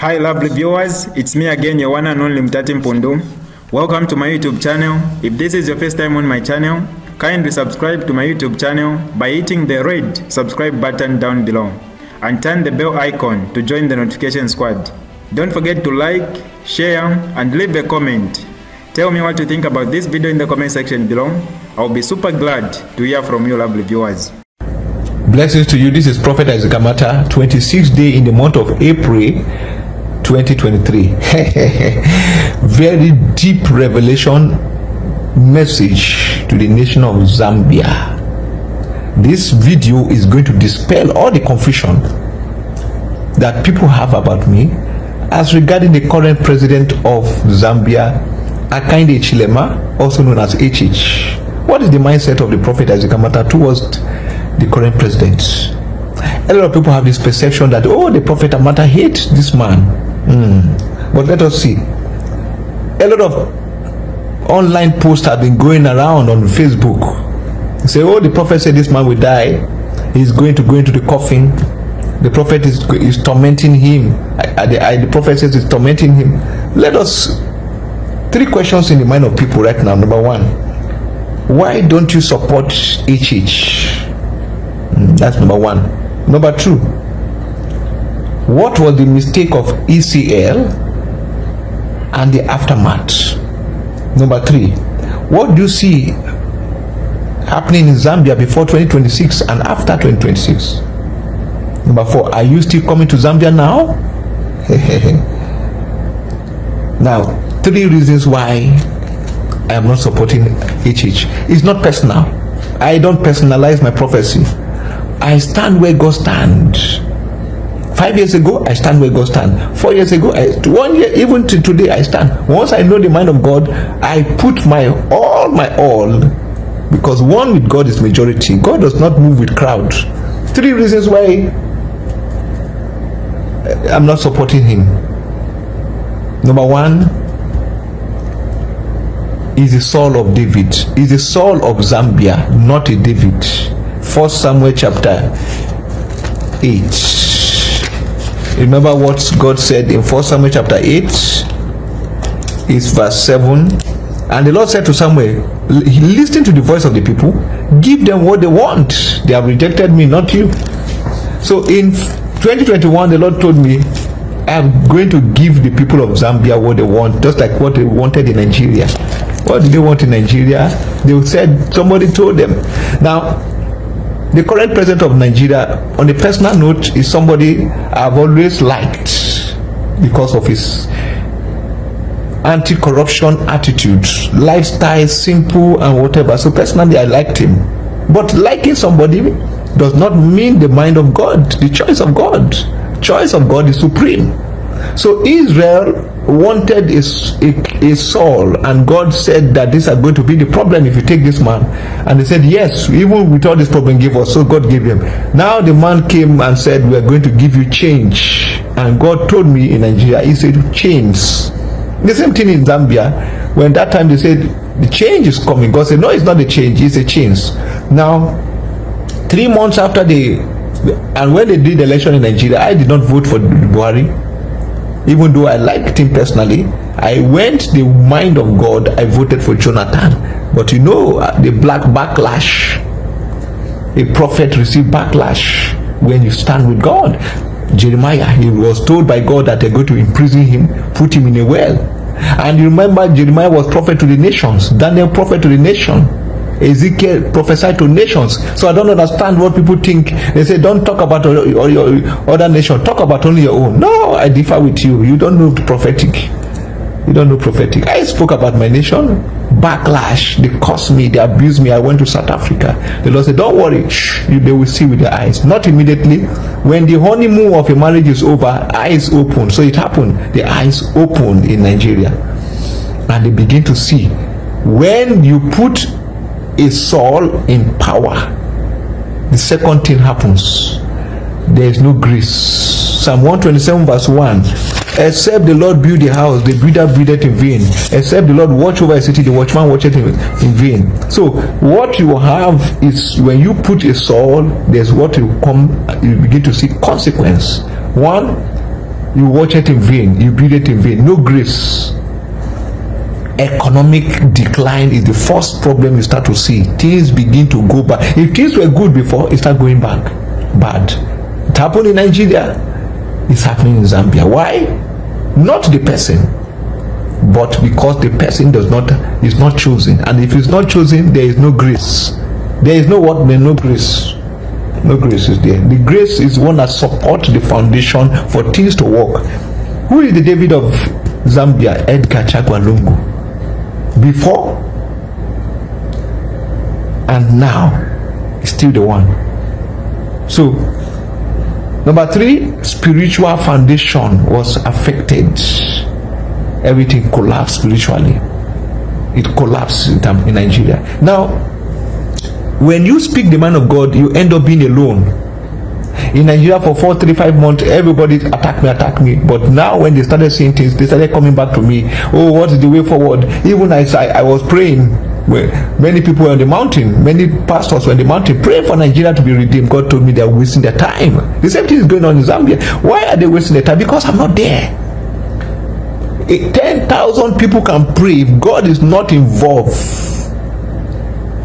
Hi lovely viewers, it's me again your one and only. Welcome to my YouTube channel. If this is your first time on my channel, kindly subscribe to my YouTube channel by hitting the red subscribe button down below and turn the bell icon to join the notification squad. Don't forget to like, share and leave a comment. Tell me what you think about this video in the comment section below. I'll be super glad to hear from you lovely viewers. Blessings to you. This is Prophet Isaac Amata, 26th day in the month of April 2023. Very deep revelation message to the nation of Zambia. This video is going to dispel all the confusion that people have about me as regarding the current president of Zambia, Hakainde Hichilema, also known as HH. What is the mindset of the Prophet Isaac Amata towards the current president? A lot of people have this perception that, oh, the Prophet Amata hates this man. Mm. But let us see. A lot of online posts have been going around on Facebook. Say, oh, the prophet said this man will die. He's going to go into the coffin. The prophet is, is tormenting him. I, I, the, prophet says he's tormenting him. Let us. Three questions in the mind of people right now. Number one, why don't you support HH? Mm, that's number one. Number two, what was the mistake of ECL and the aftermath? Number three, what do you see happening in Zambia before 2026 and after 2026? Number four, are you still coming to Zambia now? now, three reasons why I am not supporting HH. It's not personal. I don't personalize my prophecy. I stand where God stands. Five years ago, I stand where God stand. Four years ago, I, one year, even to today, I stand. Once I know the mind of God, I put my all, my all, because one with God is majority. God does not move with crowd. Three reasons why I'm not supporting him. Number one, is the soul of David. Is the soul of Zambia, not a David. First Samuel chapter 8 remember what God said in 1 Samuel chapter 8 is verse 7 and the Lord said to Samuel listen to the voice of the people. Give them what they want. They have rejected me not you. So in 2021 the Lord told me I'm going to give the people of Zambia what they want just like what they wanted in Nigeria. What did they want in Nigeria? They said somebody told them. Now the current president of Nigeria, on a personal note, is somebody I've always liked because of his anti-corruption attitude, lifestyle, simple and whatever. So personally, I liked him. But liking somebody does not mean the mind of God, the choice of God. Choice of God is supreme. So Israel wanted a, a, a, Saul, and God said that these are going to be the problem if you take this man. And they said, Yes, even with all this problem, give us. So God gave him. Now the man came and said, We are going to give you change. And God told me in Nigeria, He said, Change. The same thing in Zambia. When that time they said, The change is coming. God said, No, it's not a change, it's a change. Now, three months after the and when they did the election in Nigeria, I did not vote for Buhari even though I liked him personally, I went the mind of God, I voted for Jonathan. But you know, uh, the black backlash, a prophet received backlash when you stand with God. Jeremiah, he was told by God that they're going to imprison him, put him in a well. And you remember, Jeremiah was prophet to the nations, Daniel, prophet to the nation. Ezekiel prophesied to nations. So I don't understand what people think. They say, don't talk about your, your other nation. Talk about only your own. No, I differ with you. You don't know the prophetic. You don't know prophetic. I spoke about my nation. Backlash. They cursed me. They abused me. I went to South Africa. The Lord said, don't worry. Shh, they will see with their eyes. Not immediately. When the honeymoon of a marriage is over, eyes open. So it happened. The eyes opened in Nigeria. And they begin to see. When you put a Saul in power, the second thing happens. There is no grace. Psalm 127 verse 1. Except the Lord build a house, the builder buildeth in vain. Except the Lord watch over a city, the watchman watcheth in, in vain. So what you have is when you put a Saul, there's what you come you begin to see consequence. One, you watch it in vain, you build it in vain. No grace. Economic decline is the first problem you start to see. Things begin to go back. If things were good before, it start going back. Bad. It happened in Nigeria. It's happening in Zambia. Why? Not the person, but because the person does not is not chosen. And if it's not chosen, there is no grace. There is no what? There no grace. No grace is there. The grace is one that supports the foundation for things to work. Who is the David of Zambia? Edgar Chagwa Lungu. Before and now, is still the one. So, number three, spiritual foundation was affected. Everything collapsed spiritually. It collapsed in, Nigeria. Now, when you speak the man of God, you end up being alone. In Nigeria for four, three, five months, everybody attack me, attack me. But now when they started seeing things, they started coming back to me. Oh, what is the way forward? Even as I, I was praying, many people were on the mountain, many pastors were on the mountain praying for Nigeria to be redeemed. God told me they are wasting their time. The same thing is going on in Zambia. Why are they wasting their time? Because I'm not there. 10,000 people can pray if God is not involved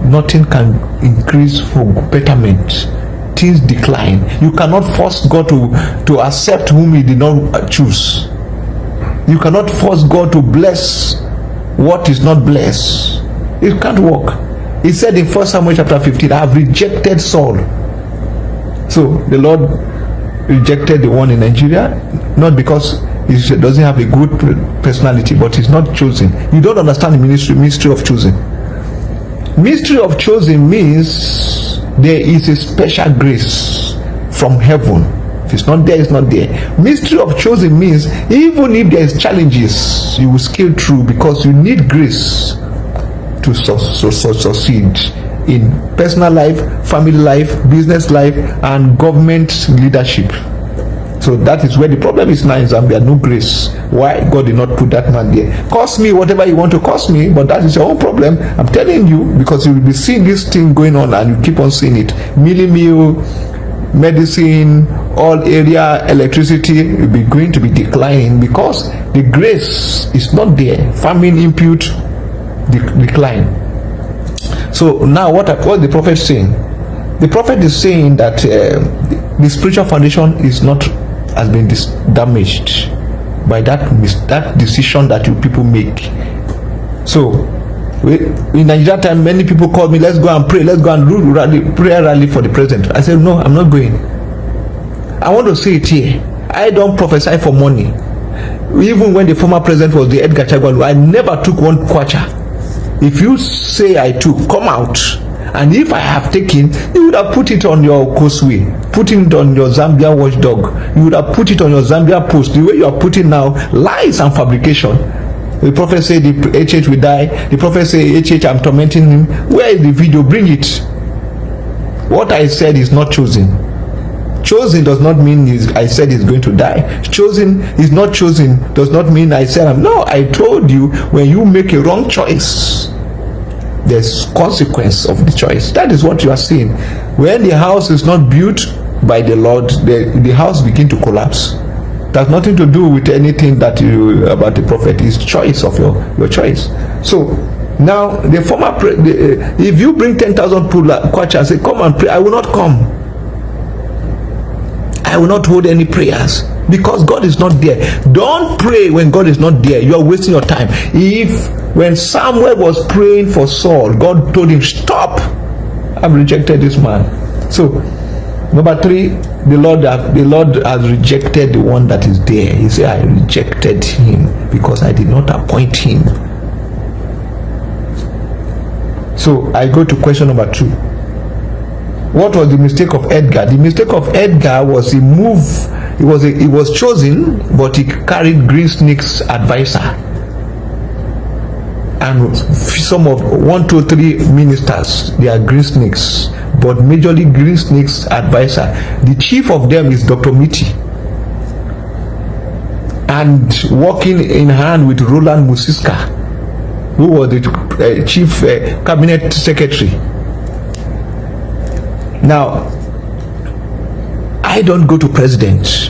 nothing can increase for betterment things decline you cannot force god to to accept whom he did not choose. You cannot force god to bless what is not blessed. It can't work. He said in first samuel chapter 15 i have rejected saul. So the lord rejected the one in nigeria not because he doesn't have a good personality but he's not chosen. You don't understand the ministry mystery of choosing. Mystery of choosing means there is a special grace from heaven. If it's not there it's not there. Mystery of chosen means even if there is challenges you will scale through because you need grace to su- su- su- succeed in personal life family life business life and government leadership so that is where the problem is now in Zambia. No grace. Why God did not put that man there? Cost me whatever you want to cost me, but that is your own problem. I'm telling you because you will be seeing this thing going on and you keep on seeing it. mealie meal, medicine, all area, electricity will be going to be declining because the grace is not there. Famine impute de- decline. So now what what the prophet saying? The prophet is saying that uh, the spiritual foundation is not has been damaged by that mis- that decision that you people make. So, we, in Nigeria time, many people called me, let's go and pray, let's go and do rally, prayer rally for the president. I said, no, I'm not going. I want to say it here. I don't prophesy for money. Even when the former president was the Edgar Chagwa Lungu, I never took one kwacha. If you say I took, come out. And if I have taken, you would have put it on your Koswe, putting it on your Zambia watchdog. You would have put it on your Zambia post. The way you are putting now, lies and fabrication. The prophet said the HH will die. The prophet said HH I'm tormenting him. Where is the video? Bring it. What I said is not chosen. Chosen does not mean I said he's going to die. Chosen is not chosen does not mean I said I'm no. I told you when you make a wrong choice, there's consequence of the choice. That is what you are seeing. When the house is not built by the Lord, the, the house begin to collapse. That's nothing to do with anything that you about the prophet. Is choice of your your choice. So now the former, the, uh, if you bring ten thousand kwacha and say come and pray, I will not come. I will not hold any prayers because God is not there. Don't pray when God is not there. You are wasting your time. If when Samuel was praying for Saul, God told him, Stop. I've rejected this man. So number three, the Lord the Lord has rejected the one that is there. He said, I rejected him because I did not appoint him. So I go to question number two. What was the mistake of Edgar? The mistake of Edgar was he move. He was a, he was chosen, but he carried Green Snake's advisor, and some of one, two, three ministers they are Green Snakes, but majorly Green Snake's advisor. The chief of them is Dr. Miti, and working in hand with Roland Msiska, who was the uh, chief uh, cabinet secretary. Now, I don't go to presidents.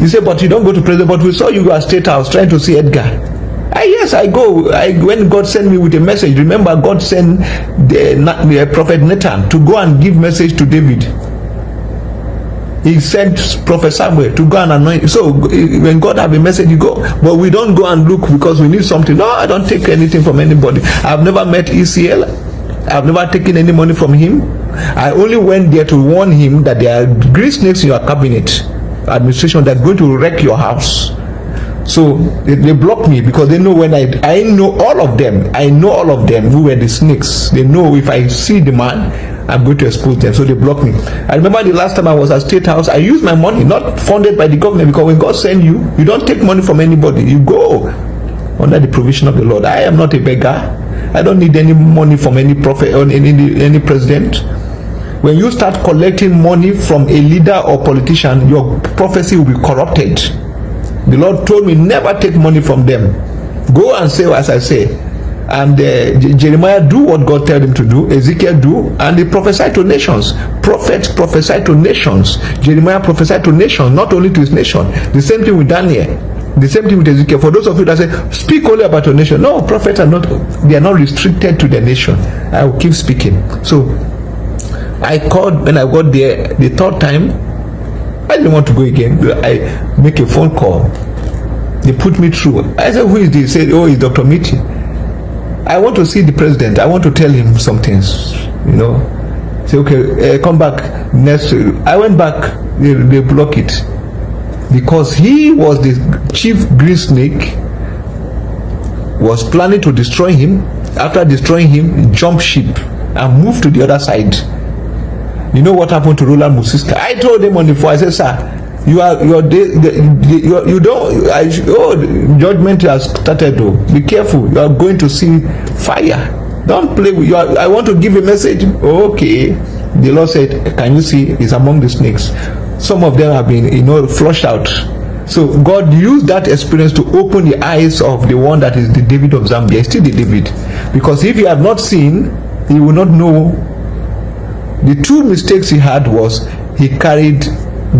You say, but you don't go to president. But we saw you go at State House trying to see Edgar. I, yes, I go. I, when God sent me with a message, remember God sent the, the prophet Nathan to go and give message to David. He sent Prophet Samuel to go and anoint. So when God have a message, you go. But we don't go and look because we need something. No, I don't take anything from anybody. I've never met ECL. I've never taken any money from him. I only went there to warn him that there are green snakes in your cabinet administration that are going to wreck your house. So they, they block me because they know when I I know all of them. I know all of them who were the snakes. They know if I see the man, I'm going to expose them. So they blocked me. I remember the last time I was at State House, I used my money, not funded by the government, because when God send you, you don't take money from anybody. You go under the provision of the Lord. I am not a beggar. I don't need any money from any prophet or any, any president. When you start collecting money from a leader or politician, your prophecy will be corrupted. The Lord told me never take money from them. Go and say as I say. And uh, Jeremiah do what God tell him to do. Ezekiel do, and they prophesy to nations. Prophets prophesy to nations. Jeremiah prophesied to nations, not only to his nation. The same thing with Daniel. The same thing with Ezekiel. For those of you that say, speak only about your nation. No, prophets are not, they are not restricted to their nation. I will keep speaking. So, I called when I got there the third time. I didn't want to go again. I make a phone call. They put me through. I said, who is this? He said, oh, it's Dr. Miti. I want to see the president. I want to tell him some things. You know, say, okay, uh, come back next. I went back. They, they block it because he was the chief green snake was planning to destroy him after destroying him jump ship and move to the other side you know what happened to Roland Msiska? I told him on the phone I said sir you are your day you, you don't I, oh judgment has started though be careful. You are going to see fire. Don't play with you are, I want to give a message. Okay. The Lord said can you see? Is among the snakes. Some of them have been you know flushed out. So god used that experience to open the eyes of the one that is the david of zambia. It's still the david. Because if you have not seen he will not know the two mistakes he had was he carried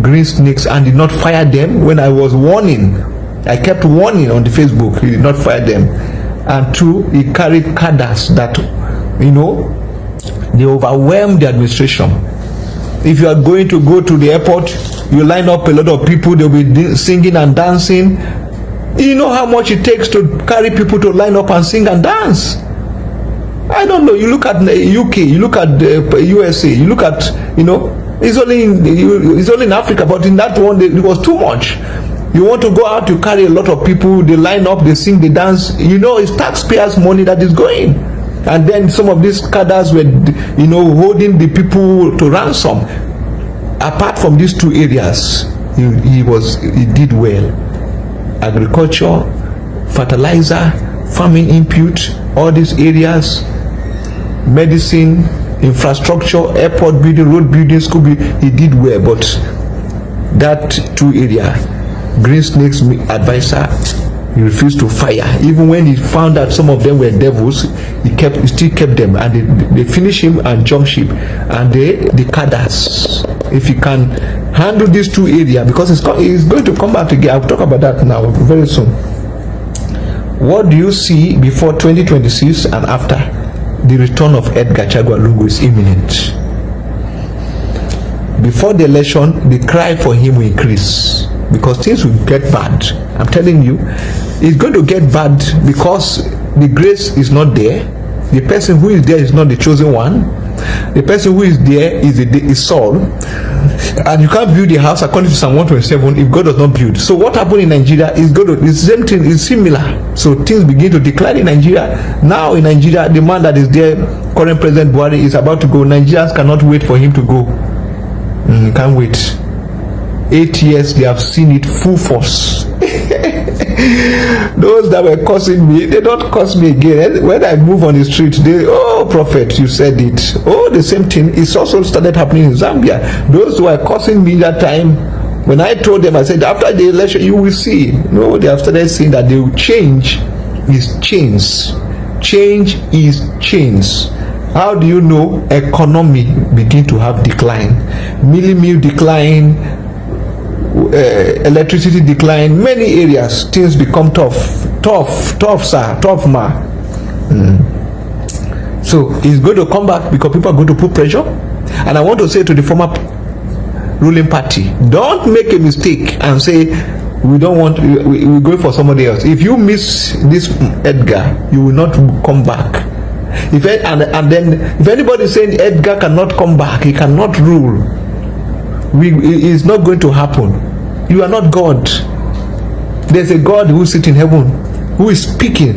green snakes and did not fire them. When i was warning i kept warning on the facebook he did not fire them. And two he carried cadres that you know they overwhelmed the administration. If you are going to go to the airport you line up a lot of people they'll be singing and dancing. You know how much it takes to carry people to line up and sing and dance i don't know. You look at uk you look at the uh, usa you look at you know it's only in it's only in africa but in that one it was too much. You want to go out you carry a lot of people they line up they sing they dance. You know it's taxpayers money that is going. And then some of these cadres were you know holding the people to ransom. Apart from these two areas he, he was he did well. Agriculture fertilizer farming input all these areas medicine infrastructure airport building road building school building he did well but that two area green snakes advisor he refused to fire. Even when he found that some of them were devils he kept he still kept them. And they, they finished him and jump ship. And they the cadres if you can handle these two areas because it's, it's going to come back again. I'll talk about that now very soon what do you see before 2026 and after? The return of edgar chagwa is imminent. Before the election the cry for him will increase because things will get bad. I'm telling you it's going to get bad because the grace is not there. The person who is there is not the chosen one. The person who is there is, the, is Saul and you can't build a house according to Psalm 127 if God does not build. So what happened in Nigeria is to the same thing is similar. So things begin to decline in Nigeria. Now in Nigeria the man that is there current president Buhari is about to go. Nigerians cannot wait for him to go. Mm, can't wait. Eight years they have seen it full force those that were cursing me they don't curse me again. When i move on the street they oh prophet you said it. Oh the same thing it's also started happening in zambia. Those who were cursing me that time when i told them i said after the election you will see. No they have started seeing that they will change is change change is change how do you know economy begin to have decline? mealie meal decline uh, electricity decline many areas things become tough. Tough tough sir. Tough ma. Mm. so he's going to come back because people are going to put pressure. And i want to say to the former ruling party don't make a mistake and say we don't want we, we go for somebody else. If you miss this edgar you will not come back. If and, and then if anybody saying edgar cannot come back he cannot rule we it's not going to happen. You are not god. There's a god who sits in heaven who is speaking.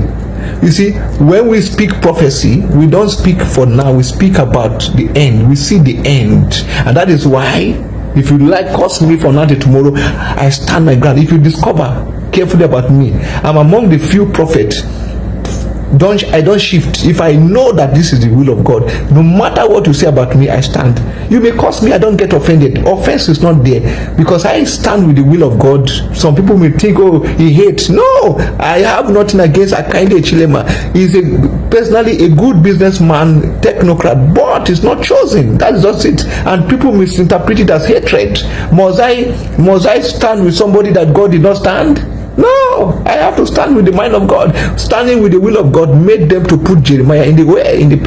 You see when we speak prophecy we don't speak for now. We speak about the end. We see the end. And that is why if you like curse me for now till tomorrow i stand my ground. If you discover carefully about me i'm among the few prophets don't i don't shift. If i know that this is the will of god no matter what you say about me i stand. You may curse me i don't get offended. Offense is not there. Because i stand with the will of god. Some people may think oh he hates. No i have nothing against Hakainde Hichilema. He's a personally a good businessman technocrat but he's not chosen. That's just it. And people misinterpret it as hatred. Must i must i stand with somebody that god did not stand I have to stand with the mind of God. Standing with the will of God made them to put Jeremiah in the way in the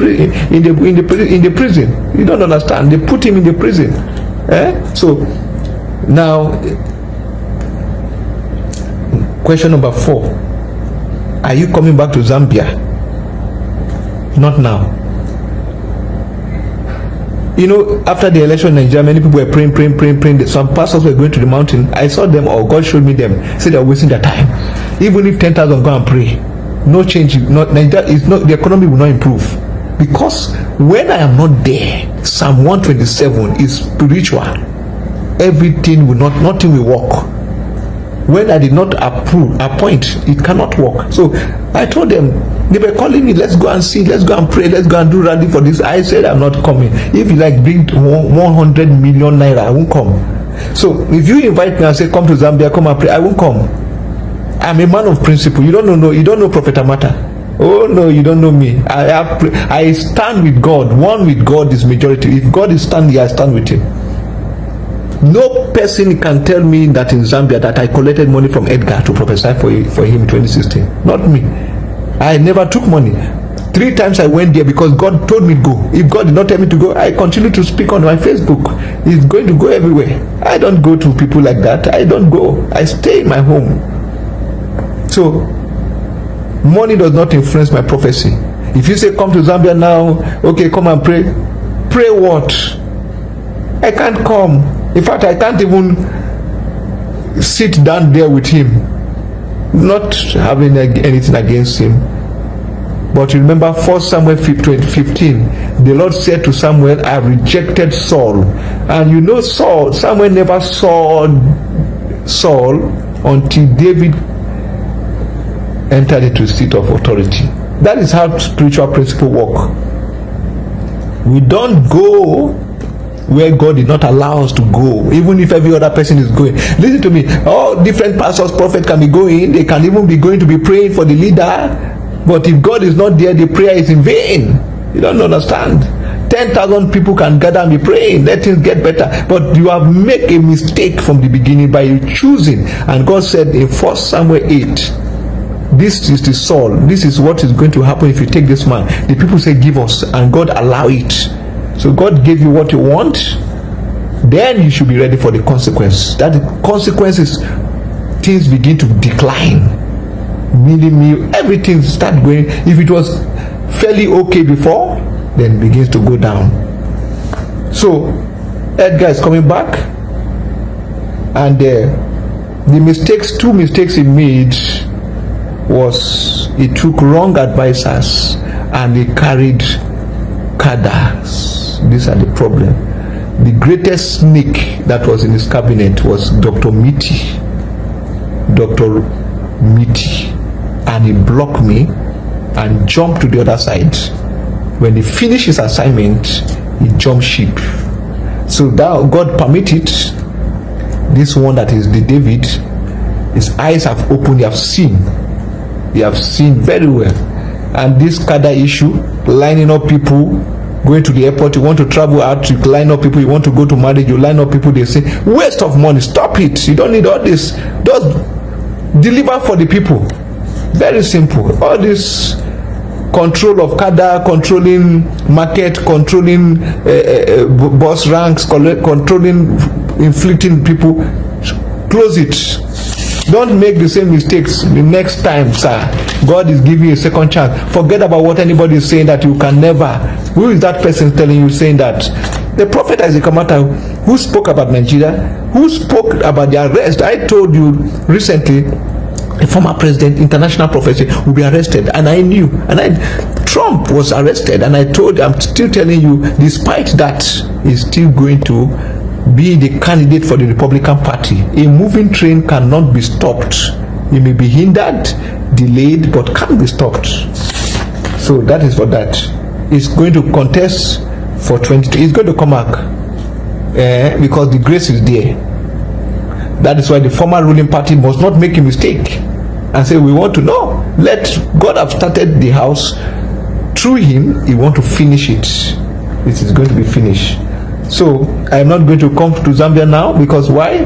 in the in the in the prison. You don't understand? They put him in the prison. Eh? So now, question number four: Are you coming back to Zambia? Not now. You know, after the election in Nigeria, many people were praying, praying, praying, praying. Some pastors were going to the mountain. I saw them, or God showed me them. Say they're wasting their time. Even if 10,000 go and pray, no change. Not Nigeria is not the economy will not improve because when I am not there, Psalm 127 is spiritual. Everything will not, nothing will work. When I did not approve, appoint, it cannot work. So I told them, they were calling me, let's go and see, let's go and pray, let's go and do rally for this. I said, I'm not coming. If you like bring 100 million naira, I won't come. So if you invite me and say, come to Zambia, come and pray, I won't come. I'm a man of principle. You don't know, no, you don't know Prophet Amata. Oh no, you don't know me. I have, I stand with God. One with God is majority. If God is standing, I stand with Him. No person can tell me that in Zambia that I collected money from Edgar to prophesy for, for him in 2016. Not me. I never took money. Three times I went there because God told me to go. If God did not tell me to go, I continue to speak on my Facebook. It's going to go everywhere. I don't go to people like that. I don't go. I stay in my home. So, money does not influence my prophecy. If you say come to Zambia now, okay, come and pray. Pray what? I can't come. In fact, I can't even sit down there with him, not having anything against him. But remember 1 Samuel 15, the Lord said to Samuel, I have rejected Saul. And you know Saul, Samuel never saw Saul until David entered into a seat of authority. That is how spiritual principle work. We don't go where God did not allow us to go, even if every other person is going. Listen to me. All different pastors, prophets can be going. They can even be going to be praying for the leader. But if God is not there, the prayer is in vain. You don't understand. 10,000 people can gather and be praying. Let things get better. But you have made a mistake from the beginning by choosing. And God said in 1 Samuel 8, this is the Saul. This is what is going to happen if you take this man. The people say, give us. And God allow it. So God gave you what you want. Then you should be ready for the consequence. That the consequences, things begin to decline. Meaning me, everything start going. If it was fairly okay before, then begins to go down. So Edgar is coming back, and uh, the mistakes, two mistakes he made was he took wrong advisors and he carried cadres. These are the problem. The greatest snake that was in his cabinet was Dr. Miti. Dr. Miti. And he blocked me and jumped to the other side. When he finished his assignment, he jumped ship. So that God permitted this one that is the David, his eyes have opened, he have seen. He have seen very well. And this Kada issue, lining up people, going to the airport you want to travel out you line up people you want to go to marriage you line up people they say waste of money stop it. You don't need all this. Just deliver for the people. Very simple. All this control of cadre controlling market controlling uh, uh, boss ranks controlling inflicting people close it. Don't make the same mistakes the next time sir god is giving you a second chance. Forget about what anybody is saying that you can never. Who is that person telling you saying that? The prophet isaac amata who spoke about nigeria who spoke about the arrest. I told you recently a former president international prophet will be arrested. And i knew. And i trump was arrested. And i told i'm still telling you despite that he's still going to be the candidate for the Republican Party. A moving train cannot be stopped. It may be hindered, delayed, but can't be stopped. So that is for that. It's going to contest for 22. It's going to come back uh, because the grace is there. That is why the former ruling party must not make a mistake and say, We want to know. Let God have started the house. Through him, he want to finish it. It is going to be finished. So I am not going to come to Zambia now because why?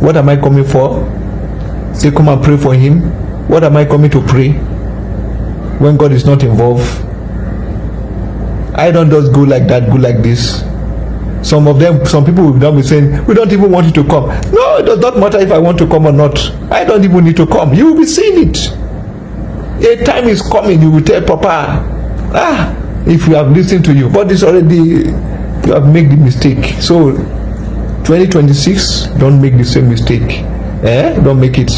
What am I coming for? Say, come and pray for him. What am I coming to pray when God is not involved? I don't just go like that, go like this. Some of them, some people will not be saying, We don't even want you to come. No, it does not matter if I want to come or not. I don't even need to come. You will be seeing it. A time is coming, you will tell Papa, ah, if we have listened to you. But it's already you have made the mistake so 2026 don't make the same mistake eh? Don't make it.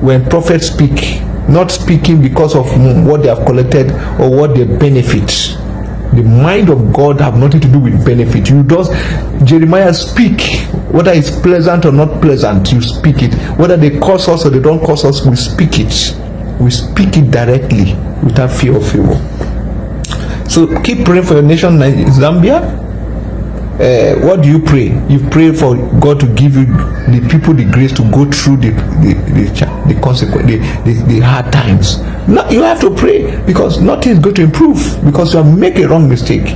When prophets speak not speaking because of what they have collected or what they benefit. The mind of god have nothing to do with benefit. You just jeremiah speak. Whether it's pleasant or not pleasant you speak it. Whether they curse us or they don't curse us we speak it. We speak it directly without fear of evil so keep praying for your nation zambia uh, what do you pray? You pray for God to give you the people the grace to go through the the the, the the, the, the hard times. No, you have to pray because nothing is going to improve because you have make a wrong mistake.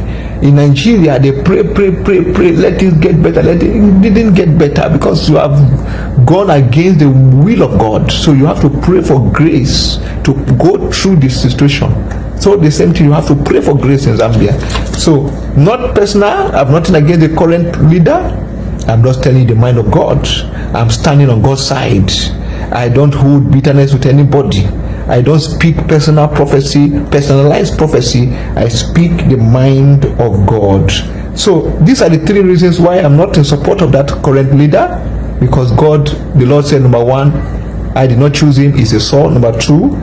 In Nigeria, they pray, pray, pray, pray. Let it get better. Let it didn't get better because you have gone against the will of God. So you have to pray for grace to go through this situation. So the same thing, you have to pray for grace in Zambia. So not personal. I have nothing against the current leader. I'm just telling the mind of God. I'm standing on God's side. I don't hold bitterness with anybody. I don't speak personal prophecy, personalized prophecy. I speak the mind of God. So these are the three reasons why I'm not in support of that current leader. Because God, the Lord said, number one, I did not choose him, he's a Saul. Number two,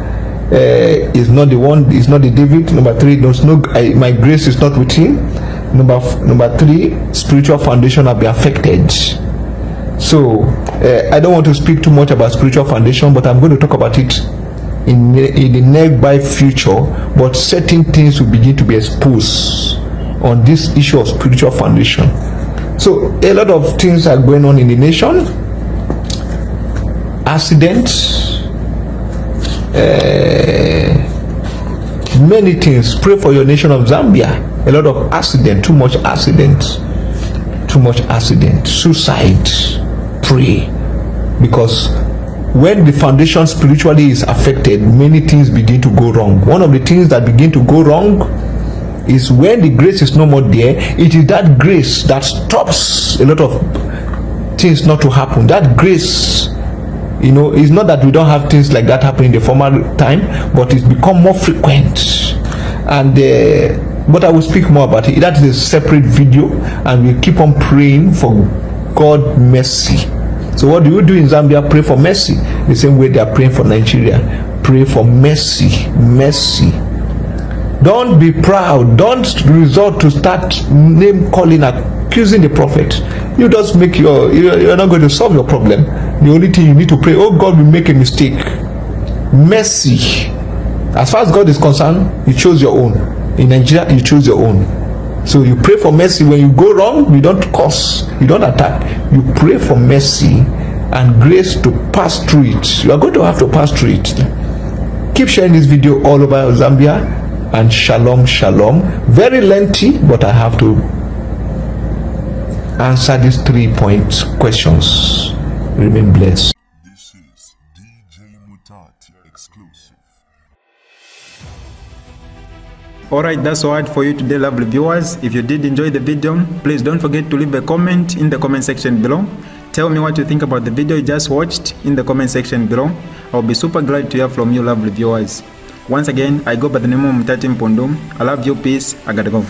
uh, is not the one is not the david. Number three there's no I, my grace is not with him. Number number three spiritual foundation have been affected. So uh, i don't want to speak too much about spiritual foundation but i'm going to talk about it in in the nearby future. But certain things will begin to be exposed on this issue of spiritual foundation. So a lot of things are going on in the nation. Accidents uh, many things. Pray for your nation of Zambia. A lot of accident, too much accident, too much accident, suicide. Pray because when the foundation spiritually is affected, many things begin to go wrong. One of the things that begin to go wrong is when the grace is no more there. It is that grace that stops a lot of things not to happen. That grace you know it's not that we don't have things like that happen in the former time but it's become more frequent. And uh, but i will speak more about it. That is a separate video and we keep on praying for god mercy. So what do you do in zambia? Pray for mercy. The same way they are praying for nigeria. Pray for mercy mercy. Don't be proud. Don't resort to start name calling accusing the prophet. You just make your you're not going to solve your problem. The only thing you need to pray oh god we make a mistake. Mercy. As far as god is concerned you chose your own. In nigeria you choose your own. So you pray for mercy. When you go wrong you don't curse you don't attack. You pray for mercy and grace to pass through it. You are going to have to pass through it. Keep sharing this video all over zambia and shalom, shalom. Very lengthy, but I have to answer these three point questions. Remain blessed. This is DJ Mutati exclusive. Alright, that's all right for you today, lovely viewers. If you did enjoy the video, please don't forget to leave a comment in the comment section below. Tell me what you think about the video you just watched in the comment section below. I'll be super glad to hear from you, lovely viewers. Once again, I go by the name of Mutati Mpundu. I love you, peace, I gotta go.